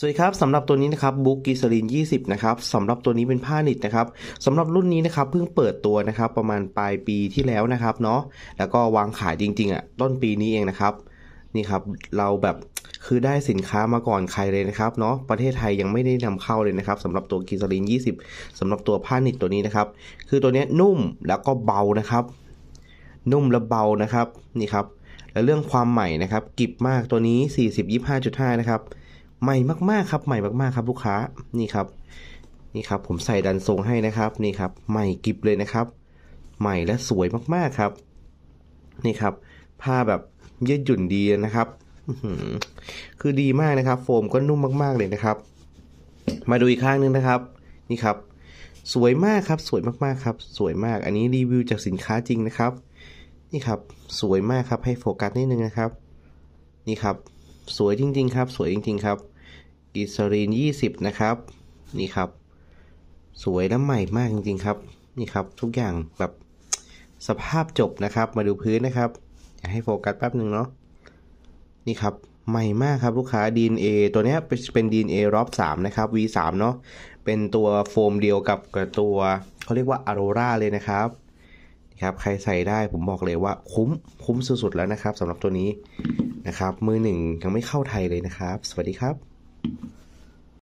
สวัสดีครับสำหรับตัวนี้นะครับบุ๊กกิสลิน 20 นะครับสำหรับตัวนี้เป็นผ้าหนิตนะครับสำหรับรุ่นนี้นะครับเพิ่งเปิดตัวนะครับประมาณปลายปีที่แล้วนะครับเนาะแล้วก็วางขายจริงๆอะต้นปีนี้เองนะครับนี่ครับเราแบบคือได้สินค้ามาก่อนใครเลยนะครับเนาะประเทศไทยยังไม่ได้นำเข้าเลยนะครับสำหรับตัวกิสลิน 20สำหรับตัวผ้าหนิตตัวนี้นะครับคือตัวนี้นุ่มแล้วก็เบานะครับ นุ่มและเบานะครับนี่ครับและเรื่องความใหม่นะครับกิบมากตัวนี้ 40 25.5 นะครับ ใหม่มากๆครับ ใหม่มากๆครับ ลูกค้านี่ครับ นี่ครับ ผมใส่ดันทรงให้นะครับ นี่ครับ ใหม่กิบเลยนะครับ ใหม่และสวยมากๆครับ นี่ครับ ผ้าแบบยืดหยุ่นดีนะครับคือดีมากนะครับ โฟมก็นุ่มมาก ๆ เลยนะครับ มาดูอีกข้างนึงนะครับ นี่ครับ สวยมากครับ สวยมากๆครับ สวยมาก อันนี้รีวิวจากสินค้าจริงนะครับ นี่ครับ สวยมากครับให้โฟกัสนิดนึงนะครับ นี่ครับ สวยจริง ๆ ครับ สวยจริง ๆ ครับกิสรีน20 นะครับ นี่ครับ สวยและใหม่มากจริง ๆ ครับ นี่ครับทุกอย่างแบบสภาพจบนะครับ มาดูพื้นนะครับอยากให้โฟกัสแป๊บหนึ่งเนาะนี่ครับใหม่มากครับลูกค้า DNA ตัวนี้เป็น DNA รอบ 3 นะครับ V3 เนาะเป็นตัวโฟมเดียวกับกับตัวเขาเรียกว่าอโรราเลยนะครับครับใครใส่ได้ผมบอกเลยว่าคุ้มคุ้มสุดๆแล้วนะครับสำหรับตัวนี้ นะครับ มือหนึ่งยังไม่เข้าไทยเลยนะครับ สวัสดีครับ